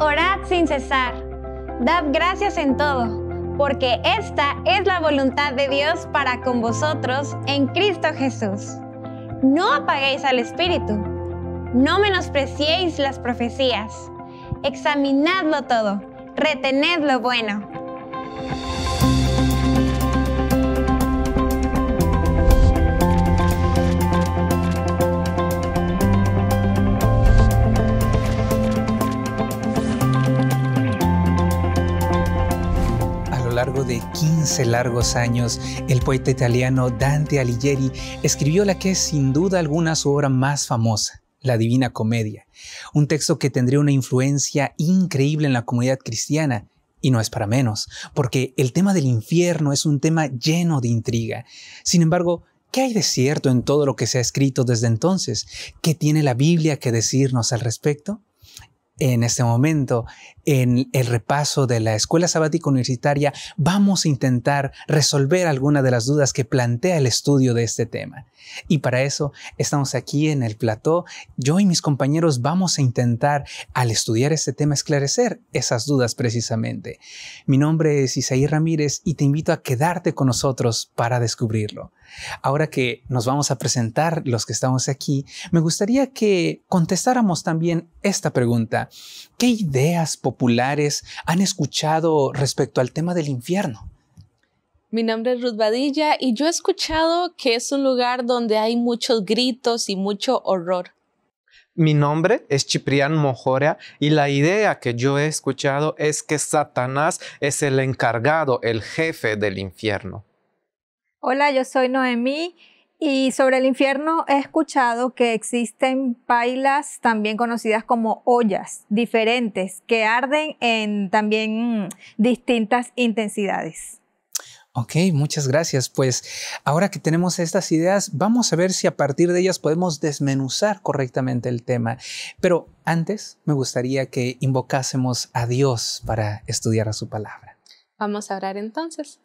Orad sin cesar. Dad gracias en todo, porque esta es la voluntad de Dios para con vosotros en Cristo Jesús. No apaguéis al Espíritu. No menospreciéis las profecías. Examinadlo todo. Retened lo bueno largo de 15 largos años, el poeta italiano Dante Alighieri escribió la que es sin duda alguna su obra más famosa, la Divina Comedia, un texto que tendría una influencia increíble en la comunidad cristiana. Y no es para menos, porque el tema del infierno es un tema lleno de intriga. Sin embargo, ¿qué hay de cierto en todo lo que se ha escrito desde entonces? ¿Qué tiene la Biblia que decirnos al respecto? En este momento, en el repaso de la Escuela Sabática Universitaria, vamos a intentar resolver algunas de las dudas que plantea el estudio de este tema. Y para eso estamos aquí en el plató. Yo y mis compañeros vamos a intentar, al estudiar este tema, esclarecer esas dudas precisamente. Mi nombre es Isaí Ramírez y te invito a quedarte con nosotros para descubrirlo. Ahora que nos vamos a presentar los que estamos aquí, me gustaría que contestáramos también esta pregunta. ¿Qué ideas populares han escuchado respecto al tema del infierno? Mi nombre es Ruth Badilla y yo he escuchado que es un lugar donde hay muchos gritos y mucho horror. Mi nombre es Ciprián Mojorea y la idea que yo he escuchado es que Satanás es el encargado, el jefe del infierno. Hola, yo soy Noemí y sobre el infierno he escuchado que existen pailas también conocidas como ollas diferentes que arden en también distintas intensidades. Ok, muchas gracias. Pues ahora que tenemos estas ideas, vamos a ver si a partir de ellas podemos desmenuzar correctamente el tema. Pero antes me gustaría que invocásemos a Dios para estudiar a su palabra. Vamos a orar entonces.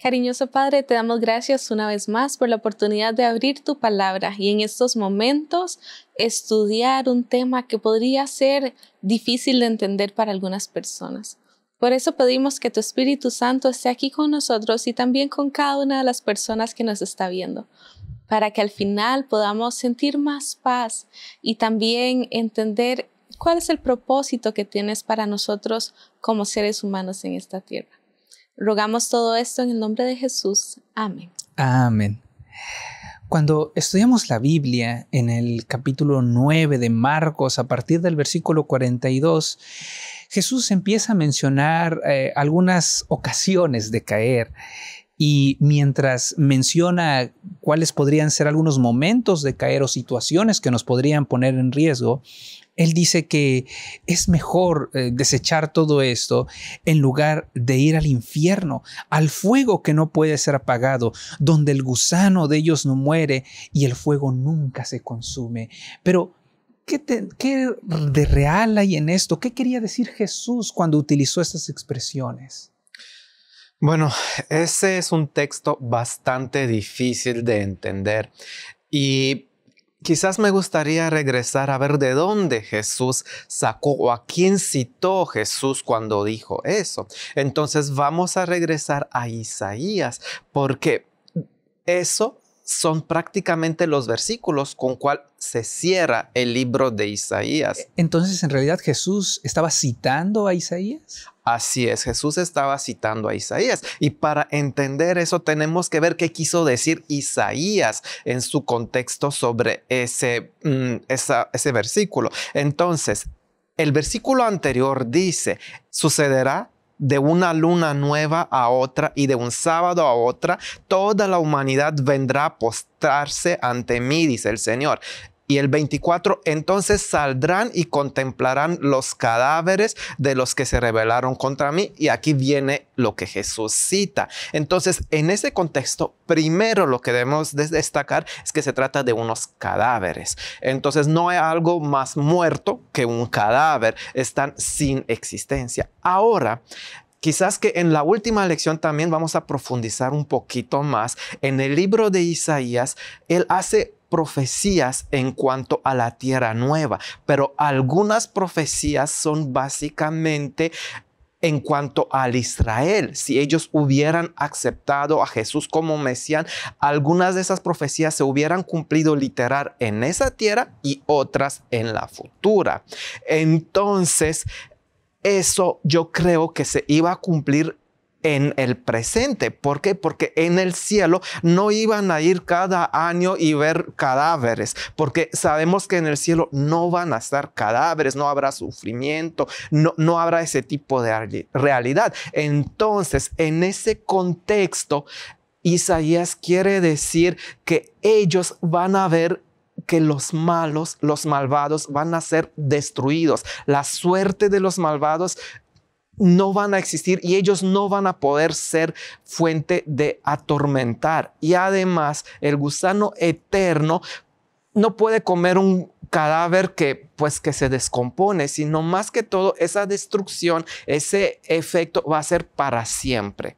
Cariñoso Padre, te damos gracias una vez más por la oportunidad de abrir tu palabra y en estos momentos estudiar un tema que podría ser difícil de entender para algunas personas. Por eso pedimos que tu Espíritu Santo esté aquí con nosotros y también con cada una de las personas que nos está viendo, para que al final podamos sentir más paz y también entender cuál es el propósito que tienes para nosotros como seres humanos en esta tierra. Rogamos todo esto en el nombre de Jesús. Amén. Amén. Cuando estudiamos la Biblia en el capítulo 9 de Marcos, a partir del versículo 42, Jesús empieza a mencionar eh, algunas ocasiones de caer. Y mientras menciona cuáles podrían ser algunos momentos de caer o situaciones que nos podrían poner en riesgo, él dice que es mejor eh, desechar todo esto en lugar de ir al infierno, al fuego que no puede ser apagado, donde el gusano de ellos no muere y el fuego nunca se consume. Pero, ¿qué, qué de real hay en esto? ¿Qué quería decir Jesús cuando utilizó estas expresiones? Bueno, ese es un texto bastante difícil de entender y Quizás me gustaría regresar a ver de dónde Jesús sacó o a quién citó Jesús cuando dijo eso. Entonces vamos a regresar a Isaías porque eso son prácticamente los versículos con cual se cierra el libro de Isaías. Entonces, en realidad Jesús estaba citando a Isaías. Así es, Jesús estaba citando a Isaías. Y para entender eso tenemos que ver qué quiso decir Isaías en su contexto sobre ese, mm, ese versículo. Entonces, el versículo anterior dice, sucederá de una luna nueva a otra y de un sábado a otra, toda la humanidad vendrá a postrarse ante mí, dice el Señor. Y el 24, entonces saldrán y contemplarán los cadáveres de los que se rebelaron contra mí. Y aquí viene lo que Jesús cita. Entonces, en ese contexto, primero lo que debemos destacar es que se trata de unos cadáveres. Entonces, no hay algo más muerto que un cadáver. Están sin existencia. Ahora, Quizás que en la última lección también vamos a profundizar un poquito más. En el libro de Isaías, él hace profecías en cuanto a la tierra nueva, pero algunas profecías son básicamente en cuanto al Israel. Si ellos hubieran aceptado a Jesús como Mesías, algunas de esas profecías se hubieran cumplido literal en esa tierra y otras en la futura. Entonces, eso yo creo que se iba a cumplir en el presente. ¿Por qué? Porque en el cielo no iban a ir cada año y ver cadáveres, porque sabemos que en el cielo no van a estar cadáveres, no habrá sufrimiento, no, no habrá ese tipo de realidad. Entonces, en ese contexto, Isaías quiere decir que ellos van a ver que los malos, los malvados van a ser destruidos. La suerte de los malvados no van a existir y ellos no van a poder ser fuente de atormentar. Y además, el gusano eterno no puede comer un cadáver que pues que se descompone, sino más que todo esa destrucción, ese efecto va a ser para siempre.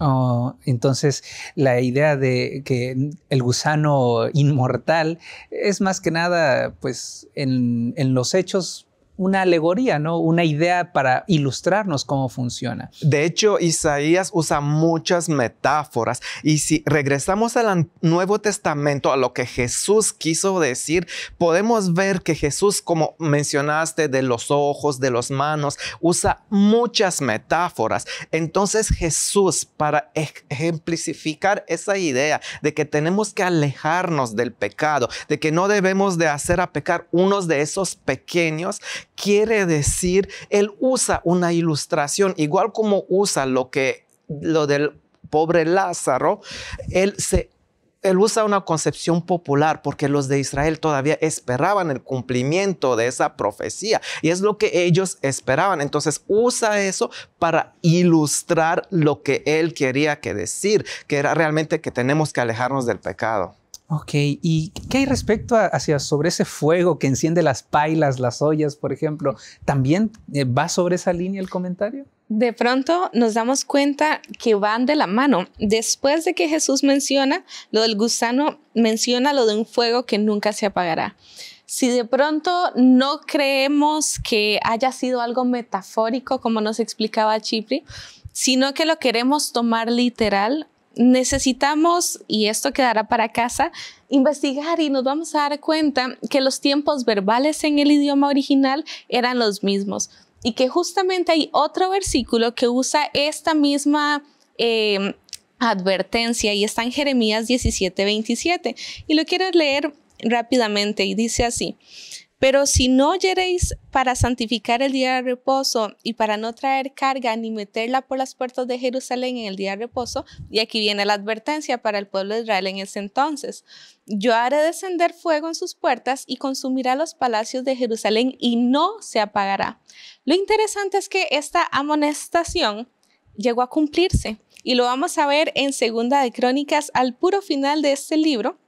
Oh, entonces, la idea de que el gusano inmortal es más que nada, pues, en, en los hechos una alegoría, ¿no? Una idea para ilustrarnos cómo funciona. De hecho, Isaías usa muchas metáforas y si regresamos al Nuevo Testamento, a lo que Jesús quiso decir, podemos ver que Jesús, como mencionaste, de los ojos, de las manos, usa muchas metáforas. Entonces Jesús, para ejemplificar esa idea de que tenemos que alejarnos del pecado, de que no debemos de hacer a pecar unos de esos pequeños, quiere decir, él usa una ilustración, igual como usa lo que lo del pobre Lázaro, él se él usa una concepción popular porque los de Israel todavía esperaban el cumplimiento de esa profecía y es lo que ellos esperaban. Entonces usa eso para ilustrar lo que él quería que decir, que era realmente que tenemos que alejarnos del pecado. Ok, ¿y qué hay respecto a, hacia sobre ese fuego que enciende las pailas, las ollas, por ejemplo? ¿También eh, va sobre esa línea el comentario? De pronto nos damos cuenta que van de la mano. Después de que Jesús menciona lo del gusano, menciona lo de un fuego que nunca se apagará. Si de pronto no creemos que haya sido algo metafórico, como nos explicaba Chipri, sino que lo queremos tomar literal, necesitamos, y esto quedará para casa, investigar y nos vamos a dar cuenta que los tiempos verbales en el idioma original eran los mismos y que justamente hay otro versículo que usa esta misma eh, advertencia y está en Jeremías 17, 27 y lo quiero leer rápidamente y dice así. Pero si no oyereis para santificar el día de reposo y para no traer carga ni meterla por las puertas de Jerusalén en el día de reposo, y aquí viene la advertencia para el pueblo de Israel en ese entonces, yo haré descender fuego en sus puertas y consumirá los palacios de Jerusalén y no se apagará. Lo interesante es que esta amonestación llegó a cumplirse y lo vamos a ver en Segunda de Crónicas al puro final de este libro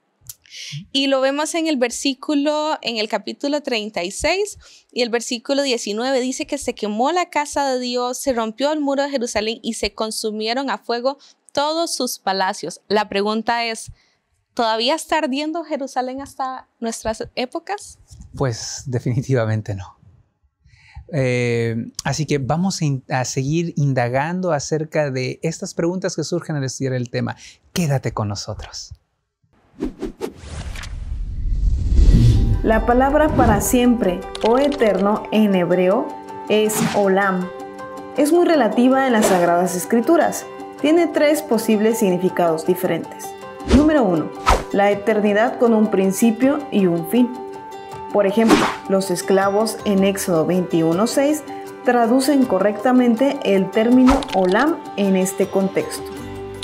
y lo vemos en el versículo, en el capítulo 36 y el versículo 19 dice que se quemó la casa de Dios, se rompió el muro de Jerusalén y se consumieron a fuego todos sus palacios. La pregunta es, ¿todavía está ardiendo Jerusalén hasta nuestras épocas? Pues definitivamente no. Eh, así que vamos a, a, seguir indagando acerca de estas preguntas que surgen al estudiar el tema. Quédate con nosotros. La palabra para siempre o eterno en hebreo es olam. Es muy relativa en las Sagradas Escrituras. Tiene tres posibles significados diferentes. Número 1. La eternidad con un principio y un fin. Por ejemplo, los esclavos en Éxodo 21.6 traducen correctamente el término olam en este contexto,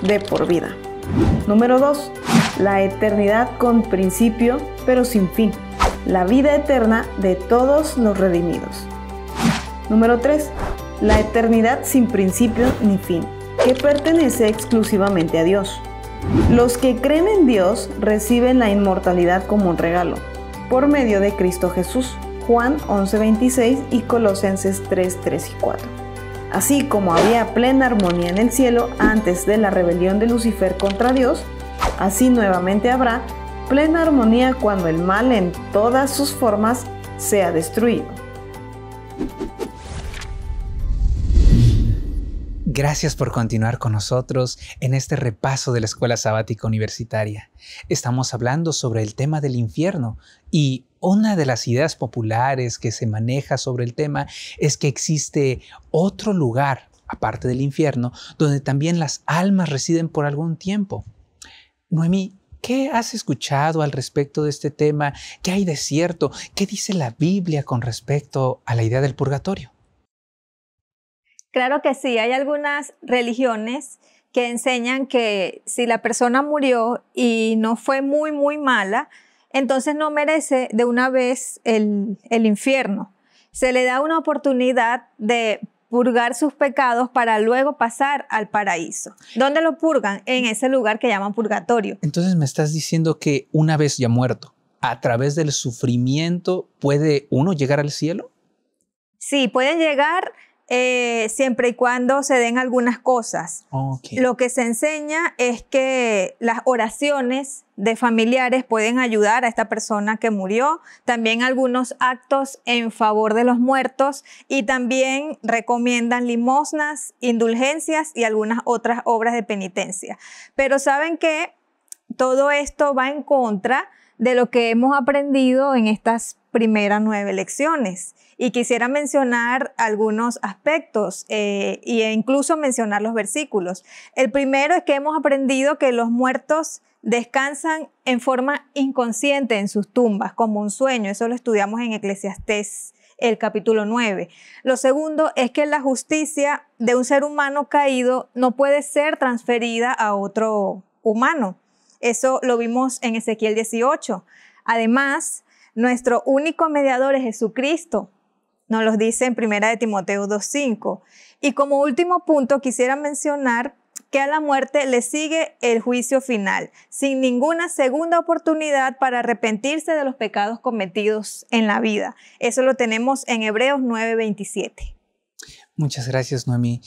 de por vida. Número 2. La eternidad con principio pero sin fin la vida eterna de todos los redimidos. Número 3. La eternidad sin principio ni fin, que pertenece exclusivamente a Dios. Los que creen en Dios reciben la inmortalidad como un regalo, por medio de Cristo Jesús. Juan 11:26 y Colosenses 3, 3 y 4. Así como había plena armonía en el cielo antes de la rebelión de Lucifer contra Dios, así nuevamente habrá plena armonía cuando el mal en todas sus formas sea destruido. Gracias por continuar con nosotros en este repaso de la Escuela Sabática Universitaria. Estamos hablando sobre el tema del infierno y una de las ideas populares que se maneja sobre el tema es que existe otro lugar, aparte del infierno, donde también las almas residen por algún tiempo. Noemí, ¿qué has escuchado al respecto de este tema? ¿Qué hay de cierto? ¿Qué dice la Biblia con respecto a la idea del purgatorio? Claro que sí, hay algunas religiones que enseñan que si la persona murió y no fue muy, muy mala, entonces no merece de una vez el, el infierno. Se le da una oportunidad de purgar sus pecados para luego pasar al paraíso. ¿Dónde lo purgan? En ese lugar que llaman purgatorio. Entonces me estás diciendo que una vez ya muerto, a través del sufrimiento, ¿puede uno llegar al cielo? Sí, pueden llegar eh, siempre y cuando se den algunas cosas. Lo que se enseña es que las oraciones de familiares pueden ayudar a esta persona que murió, también algunos actos en favor de los muertos y también recomiendan limosnas, indulgencias y algunas otras obras de penitencia. Pero saben que todo esto va en contra de lo que hemos aprendido en estas primeras nueve lecciones y quisiera mencionar algunos aspectos eh, e incluso mencionar los versículos. El primero es que hemos aprendido que los muertos descansan en forma inconsciente en sus tumbas, como un sueño. Eso lo estudiamos en Eclesiastés el capítulo 9. Lo segundo es que la justicia de un ser humano caído no puede ser transferida a otro humano. Eso lo vimos en Ezequiel 18. Además, nuestro único mediador es Jesucristo, nos los dice en Primera de Timoteo 2.5. Y como último punto, quisiera mencionar que a la muerte le sigue el juicio final, sin ninguna segunda oportunidad para arrepentirse de los pecados cometidos en la vida. Eso lo tenemos en Hebreos 9:27. Muchas gracias, Noemí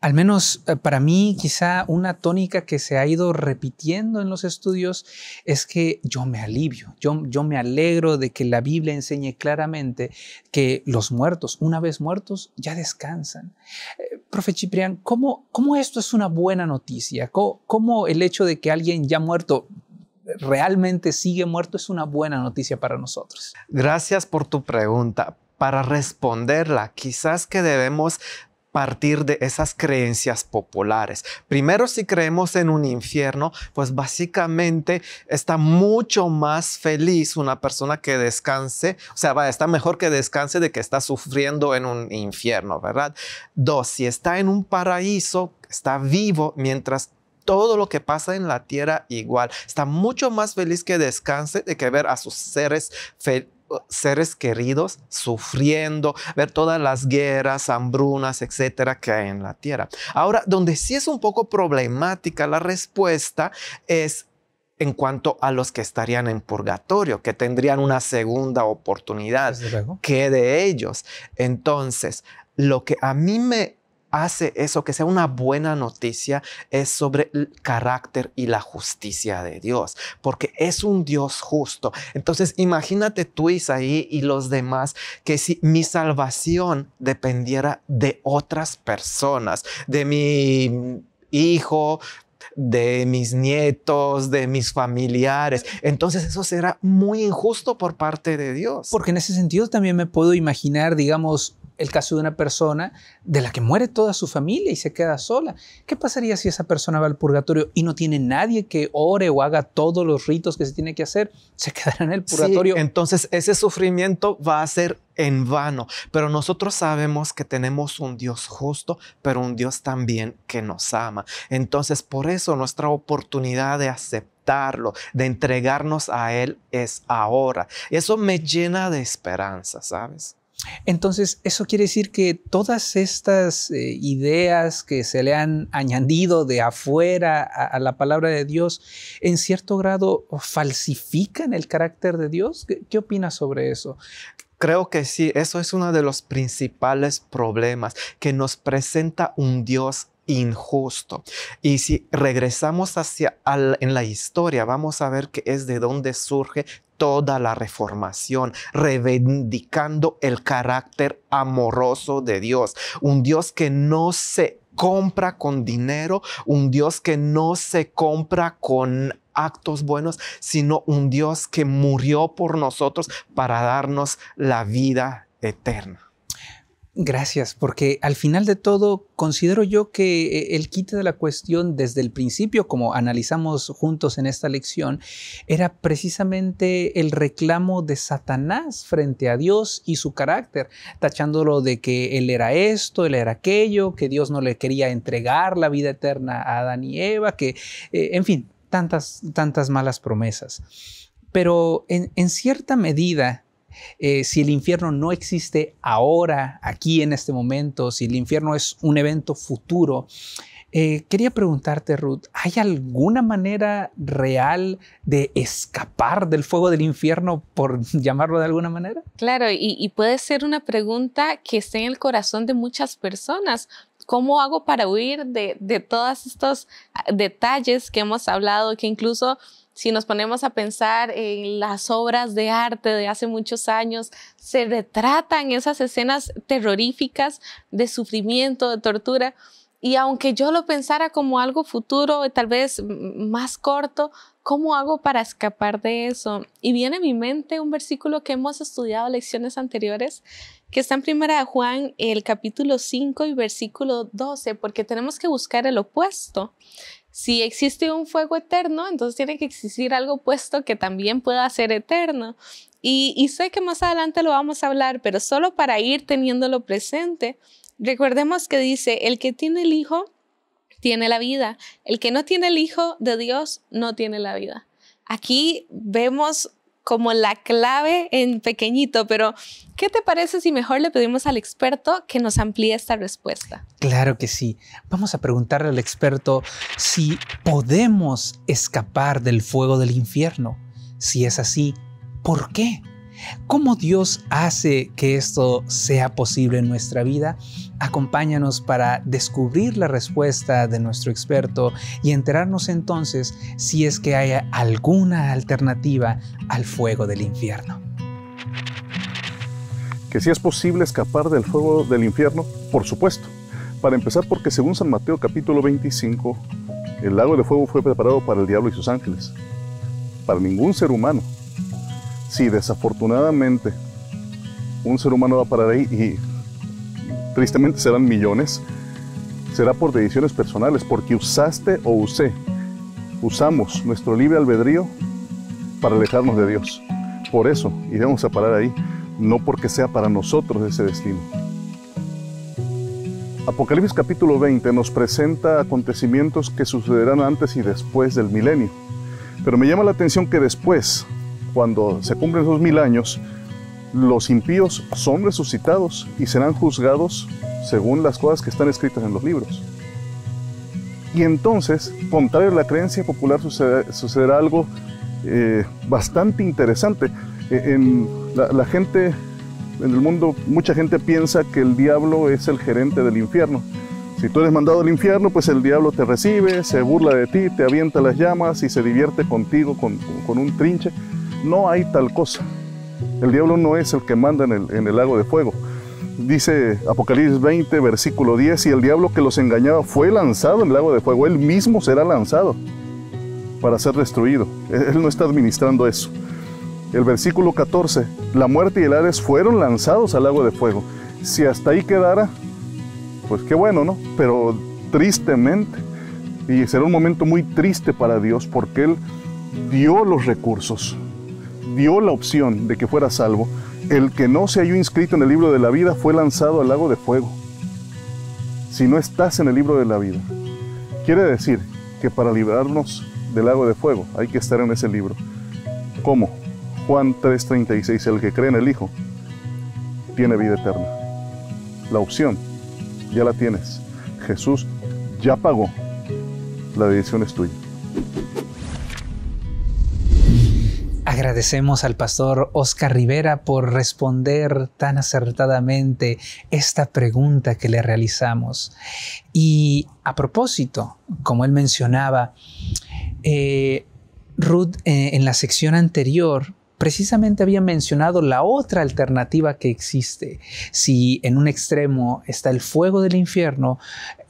al menos eh, para mí, quizá una tónica que se ha ido repitiendo en los estudios es que yo me alivio, yo, yo me alegro de que la Biblia enseñe claramente que los muertos, una vez muertos, ya descansan. Eh, profe Ciprián, ¿cómo, ¿cómo, esto es una buena noticia? ¿Cómo, ¿Cómo el hecho de que alguien ya muerto realmente sigue muerto es una buena noticia para nosotros? Gracias por tu pregunta para responderla, quizás que debemos partir de esas creencias populares. Primero, si creemos en un infierno, pues básicamente está mucho más feliz una persona que descanse, o sea, está mejor que descanse de que está sufriendo en un infierno, ¿verdad? Dos, si está en un paraíso, está vivo mientras todo lo que pasa en la tierra igual. Está mucho más feliz que descanse de que ver a sus seres felices seres queridos sufriendo, ver todas las guerras, hambrunas, etcétera, que hay en la tierra. Ahora, donde sí es un poco problemática la respuesta es en cuanto a los que estarían en purgatorio, que tendrían una segunda oportunidad que de ellos. Entonces, lo que a mí me hace eso que sea una buena noticia es sobre el carácter y la justicia de Dios, porque es un Dios justo. Entonces, imagínate tú, Isaí, y los demás, que si mi salvación dependiera de otras personas, de mi hijo, de mis nietos, de mis familiares. Entonces eso será muy injusto por parte de Dios. Porque en ese sentido también me puedo imaginar, digamos, el caso de una persona de la que muere toda su familia y se queda sola. ¿Qué pasaría si esa persona va al purgatorio y no tiene nadie que ore o haga todos los ritos que se tiene que hacer? Se quedará en el purgatorio. entonces ese sufrimiento va a ser en vano, pero nosotros sabemos que tenemos un Dios justo, pero un Dios también que nos ama. Entonces, por eso nuestra oportunidad de aceptarlo, de entregarnos a Él es ahora. Eso me llena de esperanza, ¿sabes? Entonces, eso quiere decir que todas estas eh, ideas que se le han añadido de afuera a, la palabra de Dios, en cierto grado falsifican el carácter de Dios. ¿Qué, qué opinas sobre eso? Creo que sí, eso es uno de los principales problemas, que nos presenta un Dios injusto. Y si regresamos hacia en la historia, vamos a ver que es de donde surge toda la reformación, reivindicando el carácter amoroso de Dios, un Dios que no se compra con dinero, un Dios que no se compra con actos buenos, sino un Dios que murió por nosotros para darnos la vida eterna. Gracias, porque al final de todo considero yo que eh, el quite de la cuestión desde el principio, como analizamos juntos en esta lección, era precisamente el reclamo de Satanás frente a Dios y su carácter, tachándolo de que él era esto, él era aquello, que Dios no le quería entregar la vida eterna a Adán y Eva, que, eh, en fin, tantas, tantas malas promesas. Pero en, en cierta medida, eh, si el infierno no existe ahora, aquí en este momento, si el infierno es un evento futuro, eh, quería preguntarte, Ruth, ¿hay alguna manera real de escapar del fuego del infierno, por llamarlo de alguna manera? Claro, y, puede ser una pregunta que esté en el corazón de muchas personas. ¿Cómo hago para huir de, de todos estos ah, detalles que hemos hablado, que incluso si nos ponemos a pensar en las obras de arte de hace muchos años, se retratan esas escenas terroríficas de sufrimiento, de tortura. Y aunque yo lo pensara como algo futuro, tal vez más corto, ¿cómo hago para escapar de eso? Y viene a mi mente un versículo que hemos estudiado en lecciones anteriores, que está en Primera de Juan, el capítulo 5 y versículo 12, porque tenemos que buscar el opuesto. Si existe un fuego eterno, entonces tiene que existir algo opuesto que también pueda ser eterno. Y, sé que más adelante lo vamos a hablar, pero solo para ir teniéndolo presente, recordemos que dice, el que tiene el Hijo tiene la vida, el que no tiene el Hijo de Dios no tiene la vida. Aquí vemos como la clave en pequeñito, pero ¿qué te parece si mejor le pedimos al experto que nos amplíe esta respuesta? Claro que sí. Vamos a preguntarle al experto si podemos escapar del fuego del infierno. Si es así, ¿por qué? ¿Cómo Dios hace que esto sea posible en nuestra vida? Acompáñanos para descubrir la respuesta de nuestro experto y enterarnos entonces si es que hay alguna alternativa al fuego del infierno. Que si es posible escapar del fuego del infierno, por supuesto. Para empezar, porque según San Mateo capítulo 25, el lago de fuego fue preparado para el diablo y sus ángeles, para ningún ser humano si desafortunadamente un ser humano va a parar ahí y tristemente serán millones, será por decisiones personales, porque usaste o usé, usamos nuestro libre albedrío para alejarnos de Dios. Por eso iremos a parar ahí, no porque sea para nosotros ese destino. Apocalipsis capítulo 20 nos presenta acontecimientos que sucederán antes y después del milenio. Pero me llama la atención que después cuando se cumplen esos mil años, los impíos son resucitados y serán juzgados según las cosas que están escritas en los libros. Y entonces, contrario a la creencia popular, sucederá algo eh, bastante interesante. E, en la, gente, en el mundo, mucha gente piensa que el diablo es el gerente del infierno. Si tú eres mandado al infierno, pues el diablo te recibe, se burla de ti, te avienta las llamas y se divierte contigo con, con un trinche. No hay tal cosa. El diablo no es el que manda en el, lago de fuego. Dice Apocalipsis 20, versículo 10, y el diablo que los engañaba fue lanzado en el lago de fuego. Él mismo será lanzado para ser destruido. Él no está administrando eso. El versículo 14, la muerte y el Hades fueron lanzados al lago de fuego. Si hasta ahí quedara, pues qué bueno, ¿no? Pero tristemente, y será un momento muy triste para Dios porque Él dio los recursos, dio la opción de que fuera salvo, el que no se halló inscrito en el libro de la vida fue lanzado al lago de fuego. Si no estás en el libro de la vida, quiere decir que para librarnos del lago de fuego hay que estar en ese libro. ¿Cómo? Juan 3:36, el que cree en el Hijo tiene vida eterna. La opción ya la tienes. Jesús ya pagó. La decisión es tuya. Agradecemos al pastor Oscar Rivera por responder tan acertadamente esta pregunta que le realizamos. Y a propósito, como él mencionaba, eh, Ruth eh, en la sección anterior precisamente había mencionado la otra alternativa que existe. Si en un extremo está el fuego del infierno,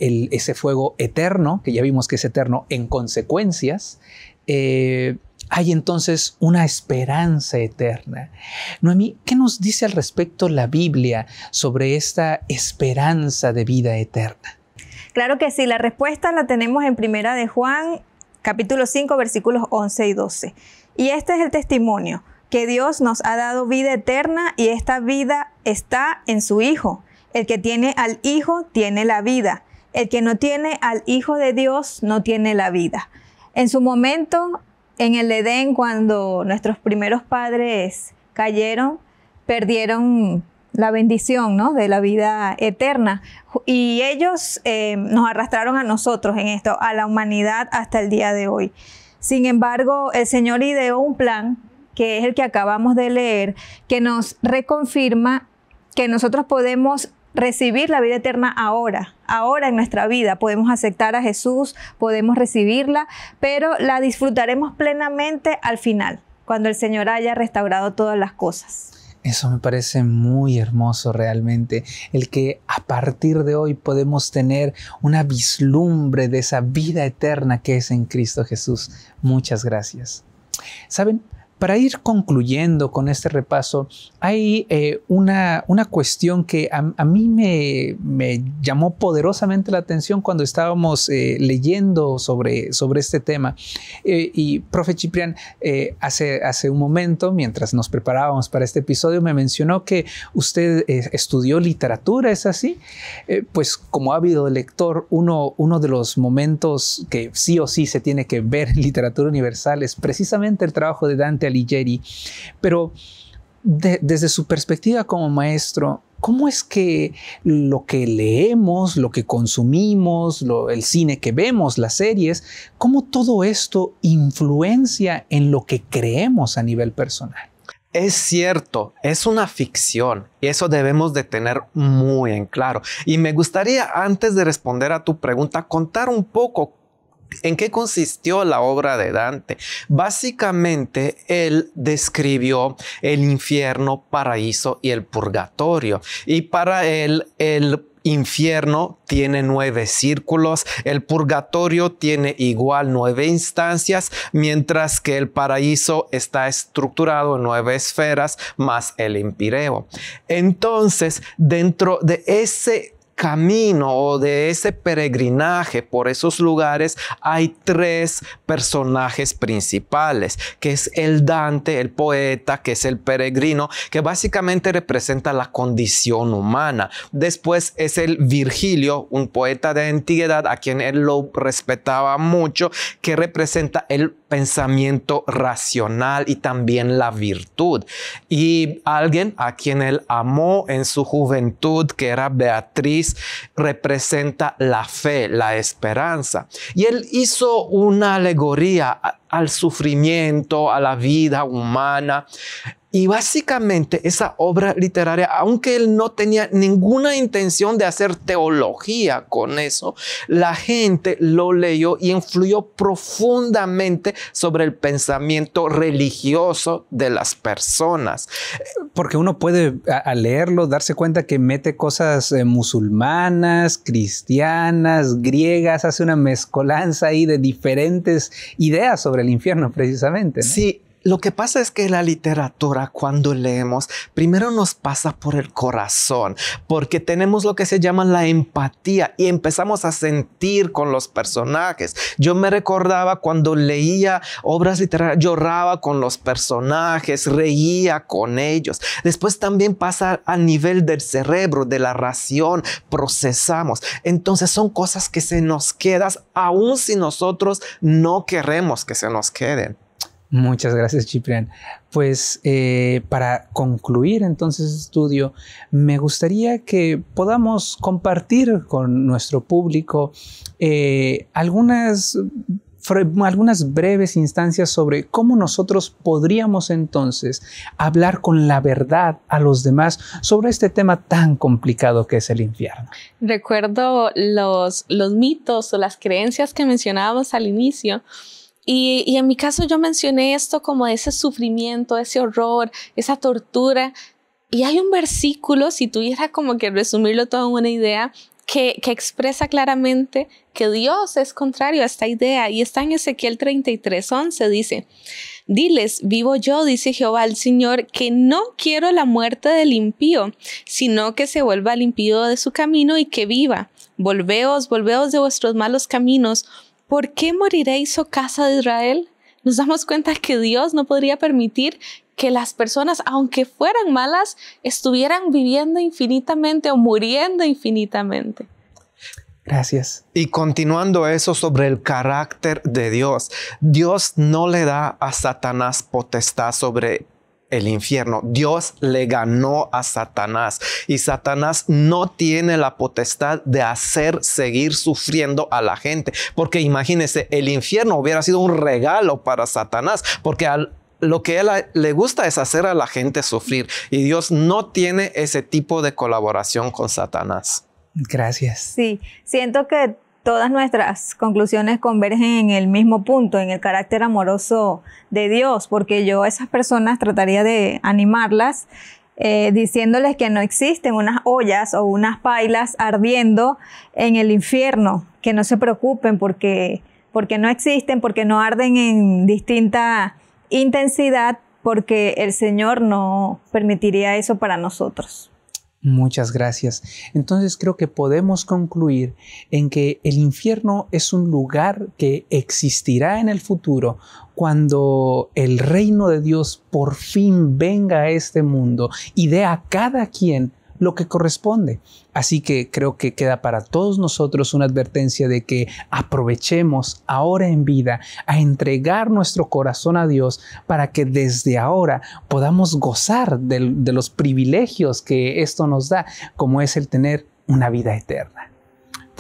ese fuego eterno, que ya vimos que es eterno en consecuencias, eh, hay entonces una esperanza eterna. Noemí, ¿qué nos dice al respecto la Biblia sobre esta esperanza de vida eterna? Claro que sí, la respuesta la tenemos en Primera de Juan, capítulo 5, versículos 11 y 12. Y este es el testimonio que Dios nos ha dado vida eterna y esta vida está en su Hijo. El que tiene al Hijo tiene la vida. El que no tiene al Hijo de Dios no tiene la vida. En su momento, en el Edén, cuando nuestros primeros padres cayeron, perdieron la bendición ¿no? de la vida eterna. Y ellos eh, nos arrastraron a nosotros en esto, a la humanidad hasta el día de hoy. Sin embargo, el Señor ideó un plan que es el que acabamos de leer, que nos reconfirma que nosotros podemos recibir la vida eterna ahora, ahora en nuestra vida. Podemos aceptar a Jesús, podemos recibirla, pero la disfrutaremos plenamente al final, cuando el Señor haya restaurado todas las cosas. Eso me parece muy hermoso realmente, el que a partir de hoy podemos tener una vislumbre de esa vida eterna que es en Cristo Jesús. Muchas gracias. ¿Saben? Para ir concluyendo con este repaso, hay eh, una, una, cuestión que a, mí me, me, llamó poderosamente la atención cuando estábamos eh, leyendo sobre, sobre este tema. Eh, y, profe Ciprián, hace, hace un momento, mientras nos preparábamos para este episodio, me mencionó que usted estudió literatura, ¿es así? pues como ávido lector, uno, uno de los momentos que sí o sí se tiene que ver en literatura universal es precisamente el trabajo de Dante Alighieri, pero desde su perspectiva como maestro, ¿cómo es que lo que leemos, lo que consumimos, el cine que vemos, las series, cómo todo esto influencia en lo que creemos a nivel personal? Es cierto, es una ficción y eso debemos de tener muy en claro. Y me gustaría, antes de responder a tu pregunta, contar un poco ¿En qué consistió la obra de Dante? Básicamente, él describió el infierno, paraíso y el purgatorio. Y para él, el infierno tiene nueve círculos, el purgatorio tiene igual nueve instancias, mientras que el paraíso está estructurado en nueve esferas más el empireo. Entonces, dentro de ese camino o de ese peregrinaje por esos lugares hay tres personajes principales, que es el Dante, el poeta, que es el peregrino, que básicamente representa la condición humana. Después es el Virgilio, un poeta de antigüedad a quien él lo respetaba mucho, que representa el pensamiento racional y también la virtud. Y alguien a quien él amó en su juventud, que era Beatriz, representa la fe, la esperanza. Y él hizo una alegoría al sufrimiento, a la vida humana. Y básicamente esa obra literaria, aunque él no tenía ninguna intención de hacer teología con eso, la gente lo leyó y influyó profundamente sobre el pensamiento religioso de las personas. Porque uno puede al leerlo darse cuenta que mete cosas eh, musulmanas, cristianas, griegas, hace una mezcolanza ahí de diferentes ideas sobre el infierno precisamente. Sí, lo que pasa es que la literatura cuando leemos primero nos pasa por el corazón porque tenemos lo que se llama la empatía y empezamos a sentir con los personajes. Yo me recordaba cuando leía obras literarias, lloraba con los personajes, reía con ellos. Después también pasa a nivel del cerebro, de la ración, procesamos. Entonces son cosas que se nos quedan aun si nosotros no queremos que se nos queden. Muchas gracias, Ciprián. Pues eh, para concluir entonces este estudio, me gustaría que podamos compartir con nuestro público eh, algunas algunas breves instancias sobre cómo nosotros podríamos entonces hablar con la verdad a los demás sobre este tema tan complicado que es el infierno. Recuerdo los, los mitos o las creencias que mencionábamos al inicio. Y, en mi caso yo mencioné esto como ese sufrimiento, ese horror, esa tortura. Y hay un versículo, si tuviera como que resumirlo todo en una idea, que, expresa claramente que Dios es contrario a esta idea y está en Ezequiel 33, 11, dice, Diles, vivo yo, dice Jehová el Señor, que no quiero la muerte del impío, sino que se vuelva al impío de su camino y que viva. Volveos, volveos de vuestros malos caminos. ¿Por qué moriréis, oh casa de Israel? Nos damos cuenta que Dios no podría permitir que las personas, aunque fueran malas, estuvieran viviendo infinitamente o muriendo infinitamente. Gracias. Y continuando eso sobre el carácter de Dios, Dios no le da a Satanás potestad sobre el infierno. Dios le ganó a Satanás y Satanás no tiene la potestad de hacer seguir sufriendo a la gente. Porque imagínense, el infierno hubiera sido un regalo para Satanás, porque al lo que él le gusta es hacer a la gente sufrir y Dios no tiene ese tipo de colaboración con Satanás. Gracias. Sí, siento que todas nuestras conclusiones convergen en el mismo punto, en el carácter amoroso de Dios, porque yo a esas personas trataría de animarlas eh, diciéndoles que no existen unas ollas o unas pailas ardiendo en el infierno, que no se preocupen porque, porque no existen, porque no arden en distinta intensidad porque el Señor no permitiría eso para nosotros. Muchas gracias. Entonces creo que podemos concluir en que el infierno es un lugar que existirá en el futuro cuando el reino de Dios por fin venga a este mundo y dé a cada quien lo que corresponde. Así que creo que queda para todos nosotros una advertencia de que aprovechemos ahora en vida a entregar nuestro corazón a Dios para que desde ahora podamos gozar de, de los privilegios que esto nos da, como es el tener una vida eterna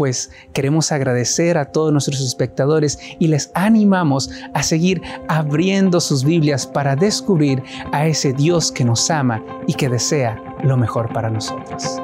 pues queremos agradecer a todos nuestros espectadores y les animamos a seguir abriendo sus Biblias para descubrir a ese Dios que nos ama y que desea lo mejor para nosotros.